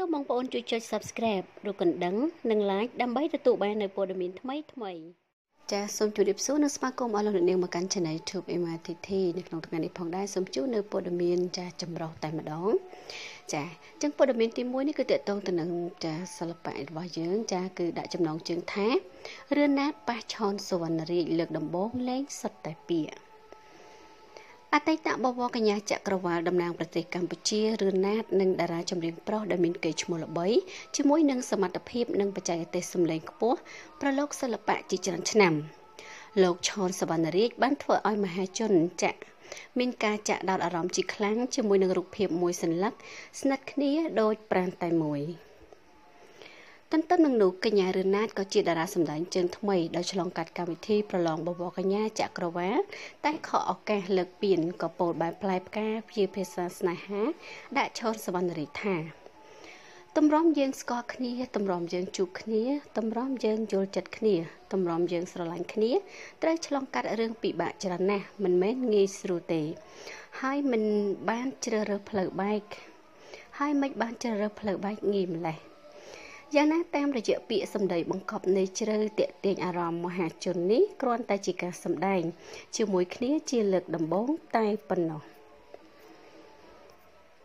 សូមបងប្អូនជួយចុច Subscribe ឬកណ្ដឹងនិង Like ដើម្បីទទួលបាននូវព័ត៌មានថ្មីៗចាសសូមជម្រាបសួរនិងស្វាគមន៍អស់លោកអ្នកនាងមកកាន់ Channel YouTube MRTT នៅក្នុងថ្ងៃនេះផងដែរសូមជូននៅព័ត៌មានចាសចម្រុះតែម្ដងចាអញ្ចឹងព័ត៌មានទី1នេះគឺតកតងទៅនឹងចាសិល្បៈរបស់យើង ចាគឺដាក់ចំណងជើងថារឿនណាតប៉ះឆនសវណ្ណរាជលើកដំបងលេងសុទ្ធតែពាក្យ អតីតបវរកញ្ញាចក្រវាលតំណាងប្រទេសកម្ពុជារឿនណាតនិងតារាចម្រៀងប្រុសដែលមានកេរ្តិ៍ឈ្មោះល្បីជាមួយនឹងសមត្ថភាពនិងបច្ចេកទេសសម្លេងខ្ពស់ប្រឡូកសិល្បៈជាច្រើនឆ្នាំលោកឈុនសវណ្ណរាជបានធ្វើឲ្យមហាជនចាក់មានការចាក់ដោតអារម្មណ៍ជាខ្លាំងជាមួយនឹងរូបភាពមួយសន្លឹកស្និទ្ធគ្នាដូចប្រាណតែមួយ។ ទន្ទឹមនឹងនោះកញ្ញារឿនណាតក៏ជាតារាសម្ដែងជើងថ្មីដោយឆ្លងកាត់កម្មវិធីប្រឡងបវរកញ្ញាចក្រវាលតែខកឱកាសលើកពីនក៏ពោលបែបផ្លែផ្កាជាភាសាស្នេហា ដាក់ឈរសវណ្ណរីថាតម្រាំយើងស្គាល់គ្នាតម្រាំយើងជួបគ្នាតម្រាំយើងយល់ចិត្តគ្នាតម្រាំយើងស្រឡាញ់គ្នាត្រូវឆ្លងកាត់រឿងពិបាកច្រើនណាស់មិនមែនងាយស្រួលទេ ហើយមិនបានជ្រើសរើសផ្លូវបែកហើយមិនបានជ្រើសរើសផ្លូវបែកងាយម្លេះ យ៉ាងណាតាមរយៈពាក្យសម្ដីបង្កប់នៃជ្រៅតាក់ទាញអារម្មណ៍មហាជននេះគ្រាន់តែជាការសម្ដែង ជាមួយគ្នាជាលើកដំបូងតែប៉ុណ្ណោះ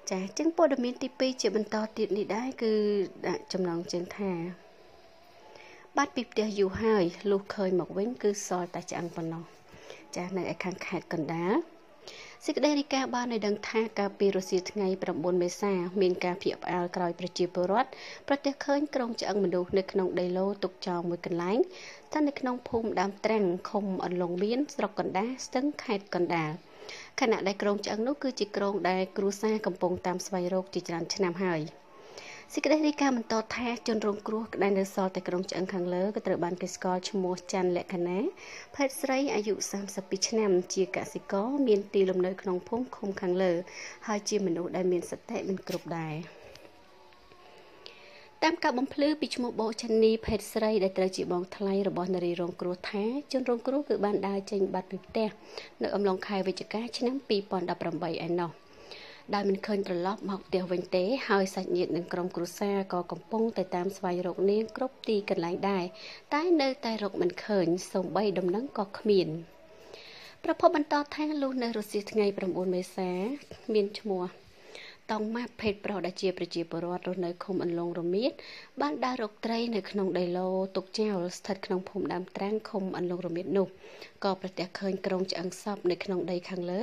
ចាអញ្ចឹងព័ត៌មានទី2ជាបន្តទៀតនេះដែរគឺដាក់ចំណងជើងថាបាត់ពីផ្ទះយូរហើយលុះឃើញមកវិញ គឺសល់តែឆ្អឹងប៉ុណ្ណោះចានៅឯខាងខេត្តកណ្ដាល សេចក្តីរាយការណ៍បានឲ្យដឹងថាកាលពីរសៀលថ្ងៃ9មេសាមានការភ្ញាក់ផ្អើលក្រោយប្រជាពលរដ្ឋប្រទះឃើញក្រុងឆ្អឹងមនុស្សនៅក្នុងដីឡូទុកចោលមួយកន្លែងស្ថិតនៅក្នុងភូមិដើមត្រាំងឃុំអន្លង់មានស្រុកកណ្ដាលស្ទឹងខេត្តកណ្ដាលខណៈដែលក្រុងឆ្អឹងនោះគឺជាក្រុងដែលគ្រួសារកំពុងតាមស្វែងរកជាច្រើនឆ្នាំហើយ។ សេចក្តីរាយការណ៍បន្តថាជនរងគ្រោះដែលនៅសល់តែក្រុងឆ្អឹងខាងលើក៏ត្រូវបានគេស្គាល់ឈ្មោះច័ន្ទលក្ខណាភេទស្រីអាយុ32ឆ្នាំ ជាកសិករមានទីលំនៅក្នុងភូមិឃុំខាងលើ ហើយជាមនុស្សដែលមានសតិមិនគ្រប់ដែរតាមការបំភ្លឺពីឈ្មោះបូឆានីភេទស្រីដែលត្រូវជាបងថ្លៃរបស់នារីរងគ្រោះថាជនរងគ្រោះគឺបានដើរចេញបាត់ពីផ្ទះនៅអំឡុងខែវិច្ឆិកាឆ្នាំ2018ឯណោះ ដែលមិនឃើញត្រឡប់មកផ្ទះវិញទេ ហើយសាច់ញាតិនិងក្រុមគ្រួសារក៏កំពុងតែតាមស្វែងរកនាងគ្រប់ទីកន្លែងដែរតែនៅតែរកមិនឃើញសូម្បីដំណឹងក៏គ្មានប្រពន្ធបន្តថាលុះនៅរុស្ស៊ីថ្ងៃ9មេសា មានឈ្មោះ តង់ម៉ាប់ភេទប្រុសដែលជាប្រជាពលរដ្ឋរស់នៅឃុំអន្លង់រមៀតបានដើររកត្រីនៅក្នុងដីឡូទុកចោលស្ថិតក្នុងភូមិដើមត្រាំងឃុំអន្លង់រមៀតនោះក៏ប្រទះឃើញក្រុងឆ្អឹងសពនៅក្នុងដីខាងលើ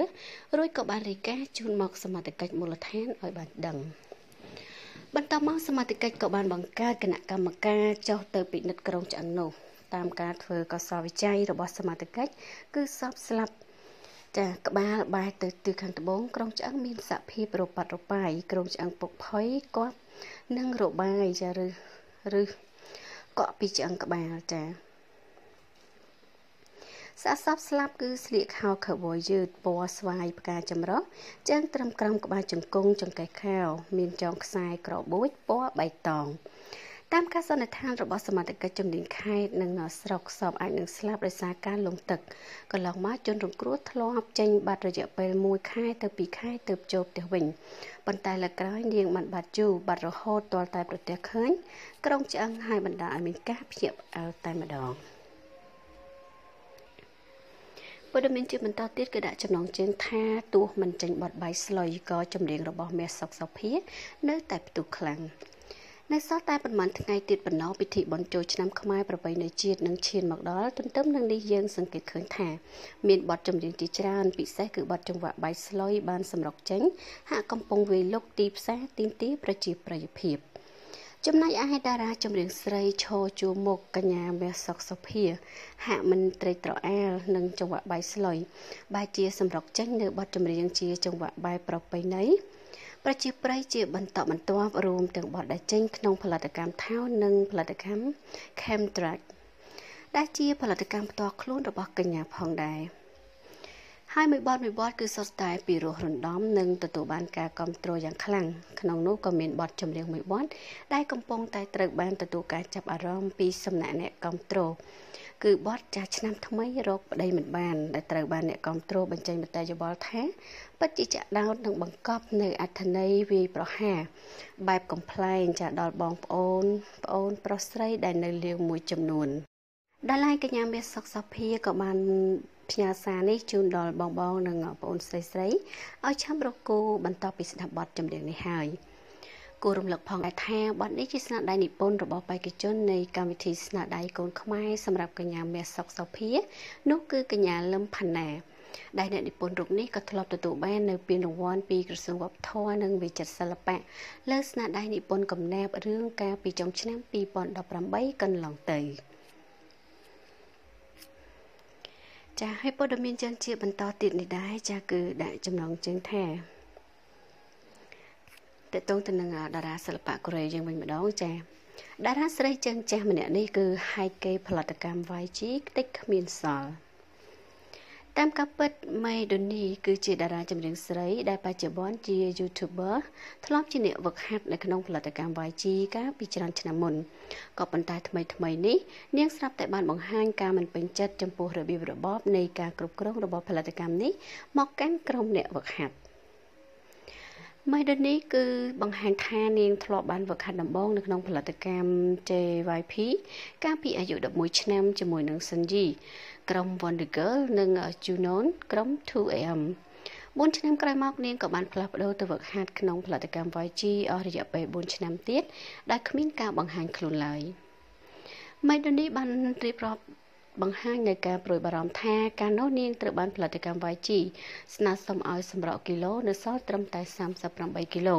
រួចក៏បានរាយការណ៍ជូនមកសមាជិកមូលដ្ឋានឲ្យបានដឹងបន្តមកសមាជិកក៏បានបង្កើតគណៈកម្មការចុះទៅពិនិត្យក្រុងឆ្អឹងនោះតាមការធ្វើកសលវិច័យរបស់សមាជិកគឺសពស្លាប់ ចាក្បាលបែរទៅទិសខាងត្បូងក្រុងឆ្អឹងមានសភាពរប៉ាត់រប៉ាយក្រុងឆ្អឹងពុកផុយគាត់នឹងរបាយចាឬឬកក់ពីឆ្អឹងក្បាលចាសាសពស្លាប់គឺស្លៀកខោខើបយយឺតពណ៌ស្វាយផ្កាចម្រុះជើងត្រឹមក្រោមក្បាលជង្គង់ចង្កេះខោ មានចងខ្សែក្របួចពណ៌បៃតង តាមការសន្និដ្ឋានរបស់សមាជិកជំនាញខេត្តនិងស្រុកសពអាចនឹងស្លាប់ដោយសារការលង់ទឹកកន្លងមកជនរងគ្រោះធ្លាប់ចេញបាត់រយៈពេល1ខែទៅ2ខែទើបចូលផ្ទះវិញប៉ុន្តែលើកក្រោយនាងបានបាត់យូរបាត់រហូតទាល់តែប្រទះឃើញក្រុងឆ្អឹងហើយបណ្ដាឲ្យមានការភ្ញាក់ផ្អើលតែម្ដងព័ត៌មានជាបន្តទៀតគឺដាក់ចំណងជើងថាទោះមិនចេញបត់បាយស្លុយក៏ចម្រៀងរបស់មាសសុកសុភានៅតែផ្ទុះខ្លាំង នៅសល់តែប្រហែលថ្ងៃទៀតប៉ុណ្ណោះពិធីបុណ្យចូលឆ្នាំខ្មែរប្រពៃណីជាតិនឹងឈានមកដល់ទន្ទឹមនឹងនេះយើងសង្កេតឃើញថាមានបទចម្រៀងជាច្រើនពិសេសគឺបទចង្វាក់បាយស្លុយបានសម្រុកចេញហាក់កំពុងវាយលុកទីផ្សារទីមទីប្រជាប្រិយភាពចំណែកឯតារាចម្រៀងស្រីឈរជួមុខកញ្ញាមាសសុកសុភា ហាក់មិនត្រេកត្រអាលនឹងចង្វាក់បាយស្លុយបែរជាសម្រុកចេញនៅបទចម្រៀងជាចង្វាក់បែបប្រពៃណី ប្រជាប្រិយជាបន្តបន្ទាប់រួមទាំងបទដែលចេញក្នុងផលិតកម្មថោនិងផលិតកម្ម Chemtrack ដែលជាផលិតកម្មផ្ទាល់ខ្លួនរបស់កញ្ញាផងដែរ ហើយមួយបទមួយបទគឺសុទ្ធតែពីរោះរំដំនិងទទួលបានការគ្រប់គ្រងយ៉ាងខ្លាំងក្នុងនោះក៏មានបទចម្រៀងមួយបទដែលកំពុងតែត្រូវបានទទួលការចាប់អារម្មណ៍ពីសំណាក់អ្នកគ្រប់គ្រងគឺបទចាស់ឆ្នាំថ្មីរកប្តីមិនបានដែលត្រូវបានអ្នកគ្រប់គ្រងបញ្ចេញមតិយោបល់ថាពិតជាចាក់ដោតនិងបង្កប់នៅអត្ថន័យវាយប្រហារបែបកំ pl ែងចាដល់បងប្អូនប្អូនប្រុសស្រីដែលនៅលៀងមួយចំនួនដាឡាយកញ្ញាមាសសុកសាភាក៏បាន ផ្ញើសារនេះជូនដល់បងបងនិងបងអូនស្រីស្រីឲ្យឆាប់រកគូបន្ទាប់ពីស្ដាប់បទចម្រៀងនេះហើយគួររំលឹកផងដែរថាបទនេះជាស្នាដៃនិពន្ធរបស់បេក្ខជននៃកម្មវិធីស្នាដៃកូនខ្មែរសម្រាប់កញ្ញាមាសសុកសុភា នោះគឺកញ្ញាលឹមផាណាដែលអ្នកនិពន្ធរូបនេះក៏ធ្លាប់ទទួលបាននៅពានរង្វាន់ពីក្រសួងវប្បធម៌និងវិចិត្រសិល្បៈលើស្នាដៃនិពន្ធកំណាព្យរឿងកាលពីចុងឆ្នាំ2018កន្លងទៅ ចាហើយព័ត៌មានចឹងជាបន្តទៀតនេះដែរចាគឺដាក់ចំណងជើងថាតកតងទៅនឹងតារាសិល្បៈកូរ៉េយើងវិញម្ដងចាតារាស្រីជើងចាស់ម្នាក់នេះគឺហៃកេផលិតកម្ម YG ខ្ទេចគ្មានសល់ តាមការពិតម៉េដូនីគឺជាតារាចម្រៀងស្រី ដែលបច្ចុប្បន្នជា YouTuber ធ្លាប់ជាអ្នកវឹកហាត់នៅក្នុងផលិតកម្ម YG កាលពីច្រើនឆ្នាំមុនក៏ប៉ុន្តែថ្មីថ្មីនេះនាងស្រាប់តែបានបង្ហាញការមិនពេញចិត្តចំពោះរបៀបរបបនៃការគ្រប់គ្រងរបស់ផលិតកម្មនេះមកកាន់ក្រុមអ្នកវឹកហាត់ម៉ៃដនីគឺបង្ហាញថានាងធ្លាប់បានវឹកហាត់ដំបងនៅក្នុងផលិតកម្ម JYP កាលពីអាយុ11ឆ្នាំជាមួយនឹងសិនយី ក្រុម Wonder Girl និង Junon ក្រុម 2AM 4ឆ្នាំក្រោយមកនាងក៏បានផ្លាស់ប្ដូរទៅវឹកហាត់ក្នុងផលិតកម្ម YG អស់រយៈពេល4ឆ្នាំទៀតដែលគ្មានការបង្ហាញខ្លួនឡើយម៉ៃដូនីបានរៀបរាប់បង្ហាញនៅការប្រួយបារម្ភថាការនោះនាងត្រូវបានផលិតកម្ម YG ស្នើសុំឲ្យសម្រកគីឡូនៅសល់ត្រឹមតែ38គីឡូ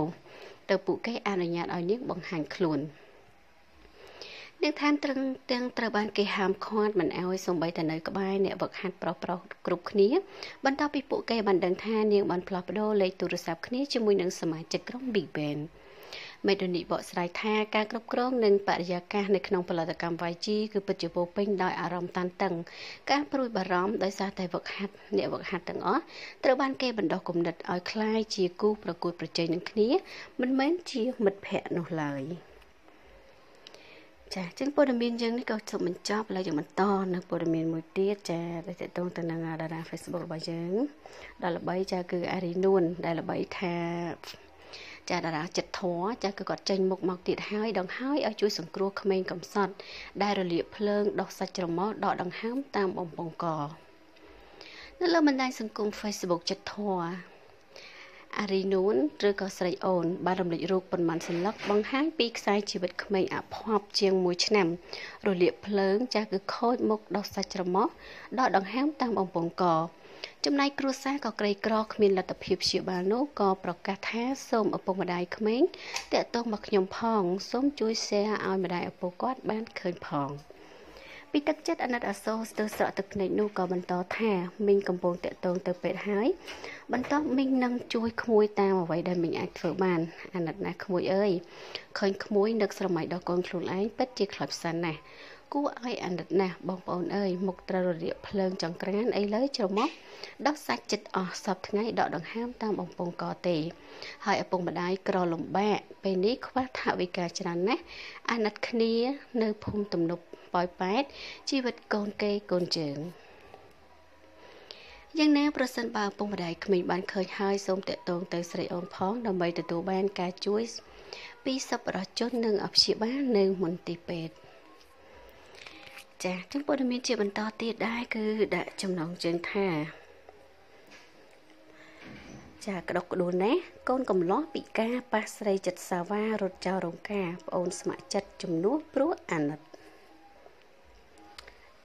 ទៅពួកគេអនុញ្ញាតឲ្យនាងបង្ហាញខ្លួន នាងថែមត្រឹងទាំងត្រូវបានគេហាមឃាត់មិនឲ្យសំបីតែនៅក្បែរអ្នកវឹកហាត់ប្រុសប្រុសគ្រប់គ្នាបន្ទាប់ពីពួកគេបានដឹងថានាងបានផ្លាស់ប្ដូរលេខទូរស័ព្ទគ្នាជាមួយនឹងសមាជិកក្រុម Big Bang មេដូនីបកស្រាយថាការគ្រប់គ្រងនិងបរិយាកាសនៅក្នុងផលិតកម្ម YG គឺពិតជាពោពេញដោយអារម្មណ៍តានតឹងការព្រួយបារម្ភដោយសារតែវឹកហាត់អ្នកវឹកហាត់ទាំងអស់ត្រូវបានគេបណ្ដោះគំនិតឲ្យคล้ายជាគូប្រកួតប្រជែងនឹងគ្នាមិនមែនជាមិត្តភ័ក្តិនោះឡើយ ចាចឹងព័ត៌មានយើងនេះក៏ជប់បញ្ចប់ហើយយើងបន្តនៅព័ត៌មានមួយទៀតចាដែលតកតងទៅនឹងតារា Facebook របស់យើងដែលល្បីចាគឺអារីនួនដែលល្បីថាចាតារាចិត្តធរចាគឺគាត់ចេញមុខមកទៀតហើយដង្ហើយឲ្យជួយសង្គ្រោះក្មេងកំសត់ដែលរលាកភ្លើងដុសសាច់ច្រមុះដកដង្ហើមតាមបំពង់កនៅលើបណ្ដាញសង្គម Facebook ចិត្តធរ អារីនូនឬក៏ស្រីអូន បានរំលេចរូបប៉ុន្មានសន្លឹកបង្ហាញពីខ្សែជីវិតក្មេងអភ័ព្វជាង1ឆ្នាំ រលាកភ្លើងចាស់គឺខូចមុខដោះសាច់ច្រមុះដកដង្ហើមតាមបំពង់កចំណែកគ្រួសារក៏ក្រីក្រគ្មានលទ្ធភាពព្យាបាលនោះក៏ប្រកាសថាសូមឪពុកម្ដាយក្មេងតាក់ទងមកខ្ញុំផង សូមជួយ share ឲ្យម្ដាយឪពុកគាត់បានឃើញផង ពីទឹកចិត្តអាណិតអាសូរស្ទើរស្រក់ទឹកភ្នែកនោះក៏បន្តថាមីងកំពុងតាក់ទងទៅពេទ្យហើយបន្ទាប់មីងនឹងជួយក្មួយតាមអ្វីដែលមីងអាចធ្វើបានអាណិតណាស់ក្មួយអើយឃើញក្មួយនឹកស្រមៃដល់កូនខ្លួនឯងពិតជាខ្លោចផ្សិនណាស់គួរឲ្យអាណិតណាស់បងប្អូនអើយមុខត្រូវរលាកភ្លើងចង្ក្រានអីលើច្រមុះដោះសាច់ចិត្តអស់សពថ្ងៃដកដង្ហើមតាមបំពង់កទេ ហើយឪពុកម្ដាយក្រលំបាកពេលនេះខ្វះថវិកាច្រើនណាស់អាណិតគ្នានៅភូមិទំនប់ ប៉ោយប៉ែតជីវិតកូនគេកូនជើងយ៉ាងណាប្រសិនបើឪពុកម្ដាយក្មេងបានឃើញហើយសូមតាក់ទងទៅស្រីអូនផងដើម្បីទទួលបានការជួយពីសប្បុរសជននិងអព្យាបាលនៅមន្ទីរពេទ្យចាចឹងព័ត៌មានជាបន្តទៀតដែរគឺដាក់ចំណងជើងថាចាក្តុកក្តួលណាស់កូនកំឡោះពិការប៉ះស្រីចិត្តសាវ៉ារត់ចោលរោងការប្អូនស្ម័គ្រចិត្តជំនួសព្រោះអាណិត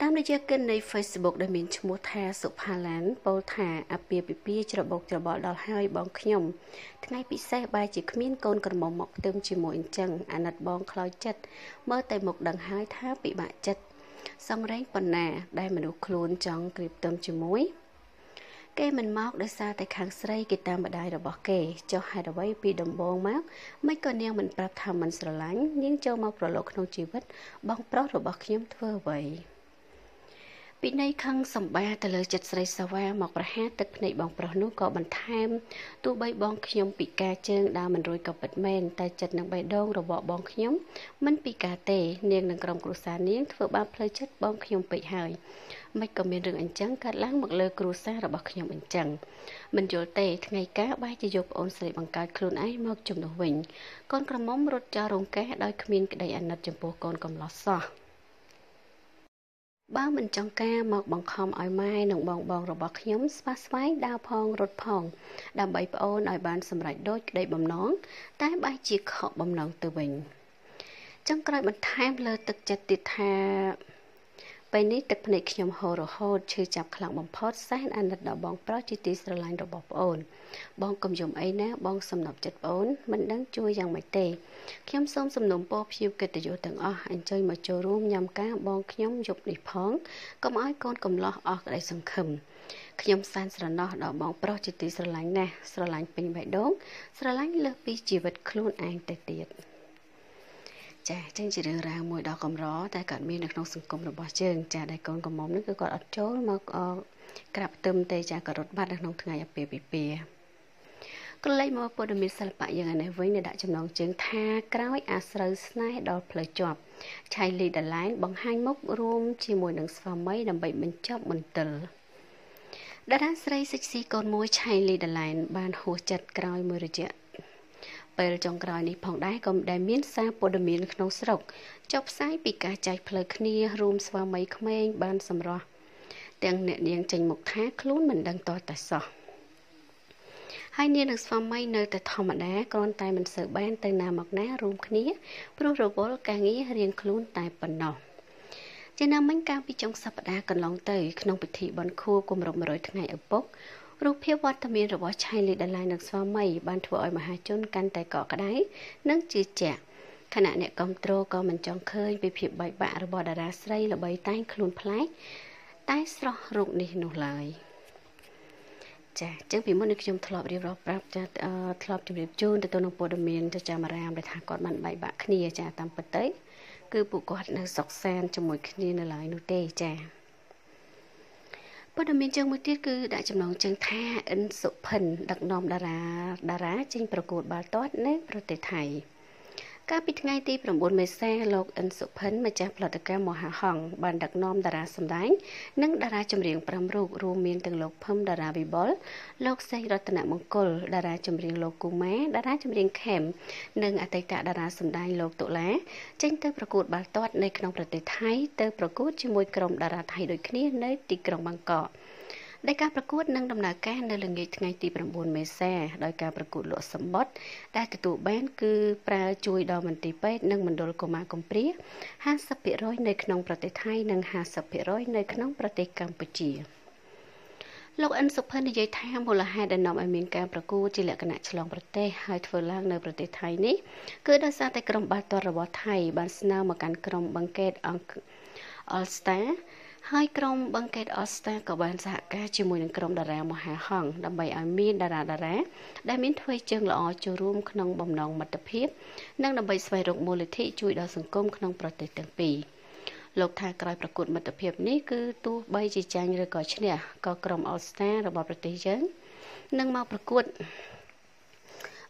តាមរយៈកិននៃ Facebook ដែលមានឈ្មោះថាសុផាឡានពោលថាអាពាពិពាច្របោកច្របល់ដល់ហើយបងខ្ញុំថ្ងៃពិសេសបែរជាគ្មានកូនក្រមុំមកផ្ទឹមជាមួយអញ្ចឹងអាណិតបងខ្លោចចិត្តមើលតែមុខដឹងហើយថាពិបាកចិត្តសង្រេងប៉ុណ្ណា ដែលមនុស្សខ្លួនចង់ក្រៀបផ្ទឹមជាមួយគេមិនមកដោយសារតែខាងស្រីគេតាមម្ដាយរបស់គេចុះហេតុអ្វីពីដំបូងមកមិនក៏នាងមិនប្រាប់ថាមិនស្រឡាញ់នាងចូលមកប្រឡូកក្នុងជីវិតបងប្រុសរបស់ខ្ញុំធ្វើអ្វី ពីនៃខឹងសម្បាទៅលើចិត្តស្រីសាវ៉ាមកប្រហារទឹកភ្នែកបងប្រុសនោះក៏បន្ថែមទោះបីបងខ្ញុំពិការជើងដើរមិនរួយក៏ពិតមែនតែចិត្តនឹងបេះដូងរបស់បងខ្ញុំមិនពិការទេនាងនឹងក្រុមគ្រួសារនាងធ្វើបាបផ្លូវចិត្តបងខ្ញុំពេកហើយមិនក៏មានរឿងអញ្ចឹងកើតឡើងមកលើគ្រួសាររបស់ខ្ញុំអញ្ចឹងមិនយល់ទេថ្ងៃកាបែរជាយកប្អូនស្រីបង្កើតខ្លួនឯងមកជំនួសវិញកូនក្រមុំរត់ចោលរោងកេះដោយគ្មានក្តីអាណិតចំពោះកូនកំឡោះសោះ បើមិនចង់ការមកបង្ខំឲ្យម៉ែនិងបងបងរបស់ខ្ញុំស្វាស្វែងដើរផងរត់ផង ដើម្បីប្អូនឲ្យបានសម្រេចដូចក្តីបំណងតែបែរជាខកបំណងទៅវិញចង់ក្រោយបន្ថែមលើទឹកចិត្តទៀតថាពេលនេះទឹកភ្នែកខ្ញុំហូររហូតឈឺចាប់ខ្លាំងបំផុតសែនអាណិតដល់បងប្រុសជាទីស្រឡាញ់របស់ប្អូន បងកុំយំអីណាបងសំណប់ចិត្តប្អូនមិនដឹងជួយយ៉ាងម៉េចទេ ខ្ញុំសូមសំណូមពរភ្ញៀវកិត្តិយសទាំងអស់អញ្ជើញមកចូលរួមញ៉ាំការបងខ្ញុំយប់នេះផងកុំឲ្យកូនកំឡោះអស់ក្តីសង្ឃឹមខ្ញុំសែនស្រណោះដល់បងប្រុសជាទីស្រឡាញ់ណាស់ស្រឡាញ់ពេញបេះដូងស្រឡាញ់លើសពីជីវិតខ្លួនឯងទៅទៀត។ចាចឹងជារឿងរ៉ាវមួយដ៏កម្រតែគាត់មាននៅក្នុងសង្គមរបស់យើងចាដែលកូនកំមុំនេះគឺគាត់អត់ចូលមកក្រាបទឹមទេចាគាត់រត់បាត់នៅក្នុងថ្ងៃអាពាហ៍ពិពាហ៍ ក៏លេចមកព័ត៌មានសិល្បៈយើងឯនេះវិញនៅដាក់ចំណងជើងថាក្រោយអាស្រូវស្នេហ៍ដល់ផ្លូវជាប់ឆៃលីដាឡែនបង្ហាញមុខរួមជាមួយនឹងស្វាមីដើម្បីបញ្ចប់មន្ទិលតារាស្រីសិចស៊ីកូនមួយឆៃលីដាឡែនបានហួសចិត្តក្រោយមួយរយៈពេលចុងក្រោយនេះផងដែរក៏ដែលមានសារព័ត៌មានក្នុងស្រុកចុះផ្សាយពីការចែកផ្លូវគ្នារួមស្វាមីក្មេងបានសម្រស់ទាំងអ្នកនាងចេញមុខថាខ្លួនមិនដឹងតតែសោះ ហើយនាងនិងស្វាមីនៅតែធម្មតាគ្រាន់តែមិនសូវបានទៅណាមកណារួមគ្នាព្រោះរវល់ការងាររៀងខ្លួនតែប៉ុណ្ណោះជាណាមិញកាលពីចុងសប្តាហ៍កន្លងទៅក្នុងពិធីបុណ្យខួបគម្រប់100ថ្ងៃឪពុករូបភាពវត្តមានរបស់ឆៃលីដាឡៃនិងស្វាមីបានធ្វើឲ្យមហាជនកាន់តែកក់ក្ដៅនិងជឿជាក់ខណៈអ្នកគ្រប់គ្រងក៏មិនចង់ឃើញពីភាពបែកបាក់របស់តារាស្រីល្បីតែងខ្លួនប្លែកតែស្រស់រូបនេះនោះឡើយ ចាអញ្ចឹងពីមុននេះខ្ញុំធ្លាប់រៀបរាប់ប្រាប់ចាធ្លាប់ជម្រាបជូនទៅទៅនឹងព័ត៌មានចាចាំរាមដែលថាគាត់បានបែកបាក់គ្នាចាតាមពិតទៅគឺពួកគាត់នៅសុកសានជាមួយគ្នានៅឡើយនោះទេចាព័ត៌មានជើងមួយទៀតគឺដាក់ចំណងជើងថាអិនសុផិនដឹកនាំតារាតារាចេញប្រកួតបាល់ទាត់នៅប្រទេសថៃ កាលពីថ្ងៃទី9មេសាលោកអិនសុផិនម្ចាស់ផលិតកម្មមហាហង្សបានដឹកនាំតារាសម្ដែងនិងតារាចម្រៀង5រូបរួមមានទាំងលោកភឹមតារាវិបុលលោកសេះរតនមង្គលតារាចម្រៀងលោកគូម៉ាតារាចម្រៀងខេមនិងអតីតតារាសម្ដែងលោកតុលាចេញទៅប្រកួតបាល់ទាត់នៅក្នុងប្រទេសថៃទៅប្រកួតជាមួយក្រុមតារាថៃដូចគ្នានៅទីក្រុងបាងកក ដែលការប្រកួតនឹងដំណើរការនៅល្ងាចថ្ងៃទី9មេសាដោយការប្រកួតលក់សម្បត្តិដែលទទួលបានគឺប្រើជួយដល់មន្ទីរពេទ្យនិងមណ្ឌលកុមារកំព្រា50%នៅក្នុងប្រទេសថៃនិង50%នៅក្នុងប្រទេសកម្ពុជាលោកអិនសុផិននិយាយថាមូលហេតុដែលនាំឲ្យមានការប្រកួតជាលក្ខណៈឆ្លងប្រទេសហើយធ្វើឡើងនៅប្រទេសថៃនេះគឺដោយសារតែក្រុមបាល់ទាត់របស់ថៃបានស្នើមកកាន់ក្រុមបង្កេតអង្គ All Star ហើយក្រុមបង្កេតអស្តាក៏បានសហការជាមួយនឹងក្រុមតារាមហាហង្សដើម្បីឲ្យមានតារាតារាដែលមានធ្វើជើងល្អចូលរួមក្នុងបំណងមិត្តភាព និងដើម្បីស្វែងរកមូលនិធិជួយដល់សង្គមក្នុងប្រទេសទាំងពីរលោកថាក្រោយប្រកួតមិត្តភាពនេះគឺទោះបីជាចាញ់ឬក៏ឈ្នះក៏ក្រុមអស្តារបស់ប្រទេសយើងនឹងមកប្រកួត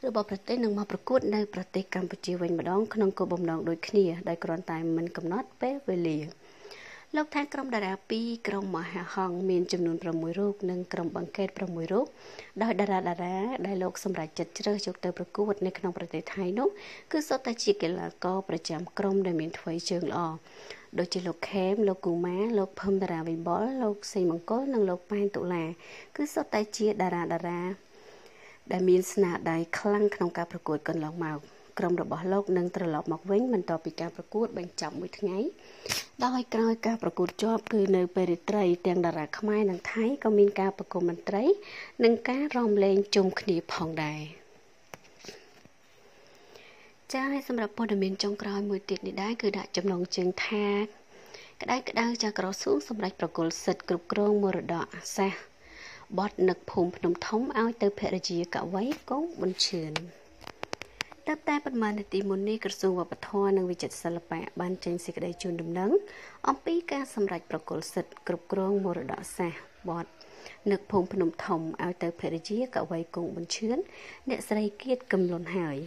របស់ប្រទេសនឹងមកប្រកួតនៅប្រទេសកម្ពុជាវិញម្ដងក្នុងគោលបំណងដូចគ្នាដោយគ្រាន់តែមិនកំណត់ពេលវេលា លោកថាក្រុមតារា2ក្រុមមហាហង្សមានចំនួន6រូបនិងក្រុមបង្កើត6រូបដោយតារាតារាដែលលោកសម្រេចចិត្តជ្រើសយកទៅប្រកួតនៅក្នុងប្រទេសថៃនោះគឺសុទ្ធតែជាកីឡាករប្រចាំក្រុមដែលមានថ្វីជើងល្អដូចជាលោកខេមលោកគូម៉ាលោកភឹមតារាវិបុលលោកសេងមង្គលនិងលោកប៉ែនតុលា គឺសុទ្ធតែជាតារាតារាដែលមានស្នាដៃខ្លាំងក្នុងការប្រកួតកន្លងមក ក្រុមរបស់លោកនឹងត្រឡប់មកវិញបន្ទាប់ពីការប្រកួតបញ្ចប់មួយថ្ងៃដោយក្រោយការប្រកួតជាប់គឺនៅពេលរាត្រីទាំងតារាខ្មែរនិងថៃក៏មានការប្រគំតន្ត្រី និងការរាំលេងជុំគ្នាផងដែរចា៎សម្រាប់ព័ត៌មានចុងក្រោយមួយទៀតនេះដែរគឺដាក់ចំណងជើងថាក្តៅក្តៅចាក្រសួងសម្រាប់ប្រគល់សិទ្ធិគ្រប់គ្រងមរតកអាសាសបត់នឹកភូមិភ្នំធំឲ្យទៅភរិយាកវីកងប៊ុនឈឿន តែតែប៉ុន្មាននាទីមុននេះក្រសួងវប្បធម៌និងវិចិត្រសិល្បៈបានចេញសេចក្តីជូនដំណឹងអំពីការសម្រេចប្រគល់សិទ្ធិគ្រប់គ្រងមរតកសាសន៍បតនឹកភូមិភ្នំធំឲ្យទៅភរិយាកវីគង់ប៊ុនឈឿនអ្នកស្រីគៀតកំលុនហើយ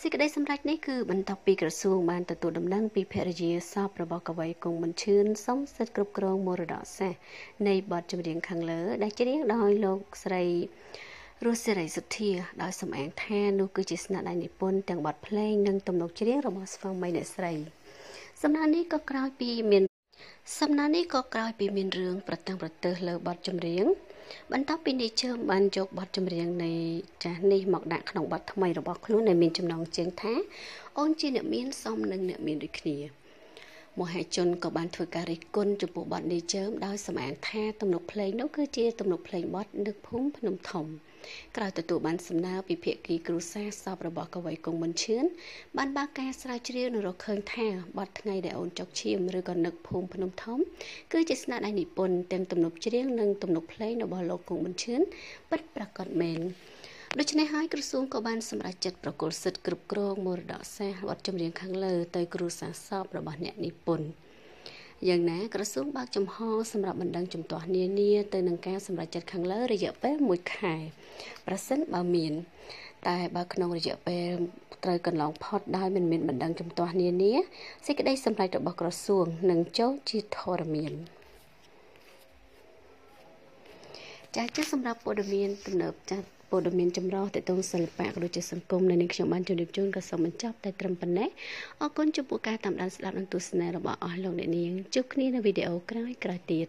សេចក្តីសម្រេចនេះគឺបន្ទាប់ពីក្រសួងបានទទួលដំណឹងពីភរិយាសពរបស់កវីគង់ប៊ុនឈឿនសុំសិទ្ធិគ្រប់គ្រងមរតកសាសន៍នៃបទចម្រៀងខាងលើ ដែលច្រៀងដោយលោកស្រី រស់សេរីសុធាដោយសំអាងថានោះគឺជាស្នាដៃនិពន្ធទាំងបទភ្លេងនិងទំនុកច្រៀងរបស់ស្វាមីអ្នកស្រីសំណើនេះក៏ក្រោយពីមានសំណើនេះក៏ក្រោយពីមានរឿងប្រតាំងប្រទើសលើបទចម្រៀងបន្ទាប់ពីនេះជើងបានយកបទចម្រៀងនៃចាស់នេះមកដាក់ក្នុងបទថ្មីរបស់ខ្លួនដែលមានចំណងជើងថាអូនជាអ្នកមានសមនឹងអ្នកមានដូចគ្នាមហាជនក៏បានធ្វើការរិះគន់ចំពោះបទនេះជើមដោយសម្អាងថាទំនុកភ្លេងនោះគឺជាទំនុកភ្លេងបទនឹកភូមិភ្នំធំ ក្រោយទទួលបានសំណើពីភាគីគ្រូសាសពរបស់កវីកុងមុនឈឿនបានបើកការស្រាវជ្រាវនៅរកឃើញថាបទថ្ងៃដែលអូនចុកឈាមឬក៏នឹកភូមិភ្នំធំគឺជាស្នាដៃនិពន្ធទាំងទំនុកច្រៀងនិងទំនុកភ្លេងរបស់លោកកុងមុនឈឿនពិតប្រាកដមែនដូច្នេះហើយក្រសួងក៏បានសម្រេចចិត្តប្រគល់សិទ្ធិគ្រប់គ្រងមរតកសាសន៍វត្តចម្រៀងខាងលើទៅគ្រូសាសពរបស់អ្នកនិពន្ធ យ៉ាងណាក្រសួងបើកចំហសម្រាប់បណ្ដឹងជំទាស់នានាទៅនឹងការសម្រេចចិត្តខាងលើរយៈពេល1ខែប្រសិនបើមានតែបើក្នុងរយៈពេលត្រូវកន្លងផុតដោយមិនមានបណ្ដឹងជំទាស់នានាសេចក្តីសម្រេចរបស់ក្រសួងនឹងចូលជាធរមានចា៎ចាសម្រាប់ព័ត៌មានទំនើបចាស់ ព័ត៌មានចម្រុះទៅទៅសិល្បៈក៏ដូចជាសង្គមនៅនេះខ្ញុំបានជម្រាបជូនក៏សូមបញ្ចប់តែត្រឹមប៉ុណ្ណេះអរគុណចំពោះការតាមដានស្ដាប់និងទស្សនារបស់អស់លោកអ្នកនាងជួបគ្នានៅវីដេអូក្រោយៗទៀត